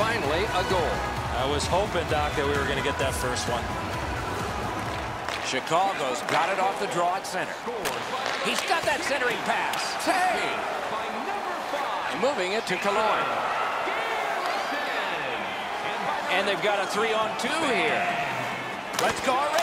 finally a goal. I was hoping, Doc, that we were going to get that first one. Chicago's got it off the draw at center. He's got that centering pass. Hey! Moving it to Kaloy. And they've got a three-on-two here. Let's go, already.